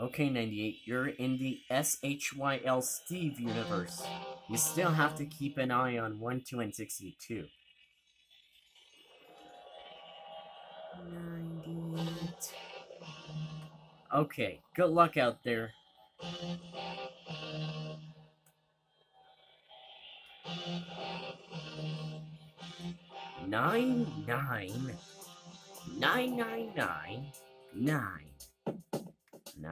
Okay, 98, you're in the SHYL Steve universe. You still have to keep an eye on 1, 2, and 62. 98. Okay, good luck out there. Nine nine nine nine nine nine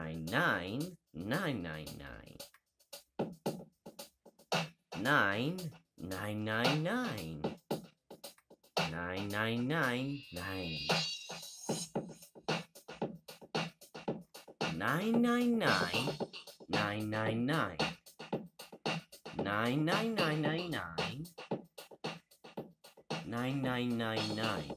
999, 999. 9999. 9999. 999,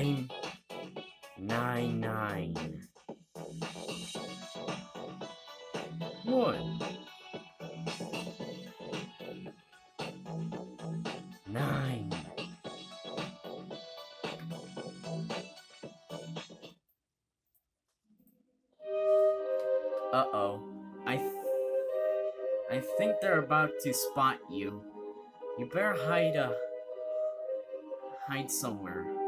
nine. Nine nine. One. Nine. Uh-oh. I th I think they're about to spot you. You better hide uh hide somewhere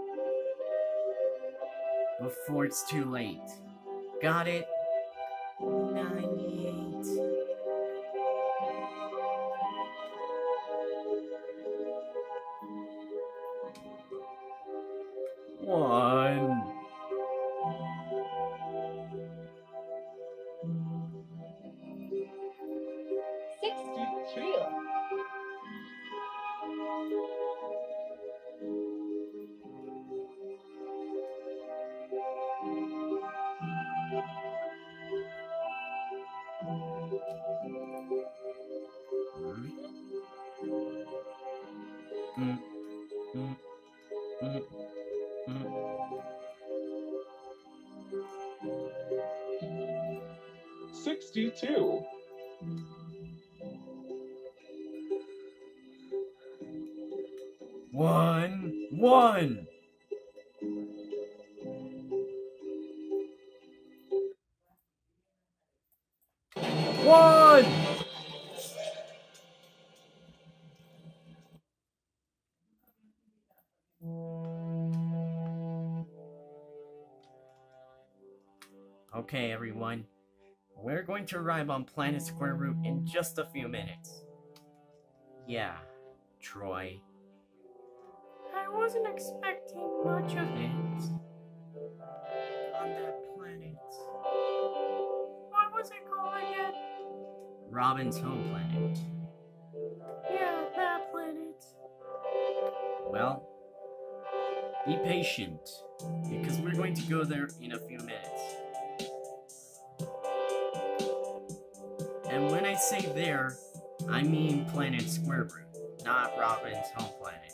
before it's too late. Got it? 98. One. Sixty-two. One, one. One. Okay, everyone. We're going to arrive on Planet Square Root in just a few minutes. Yeah, Troy. I wasn't expecting much of it. On that planet. What was it called again? Robin's home planet. Yeah, that planet. Well, be patient, because we're going to go there in a few minutes. I say there, I mean planet Square Root, not Robin's home planet.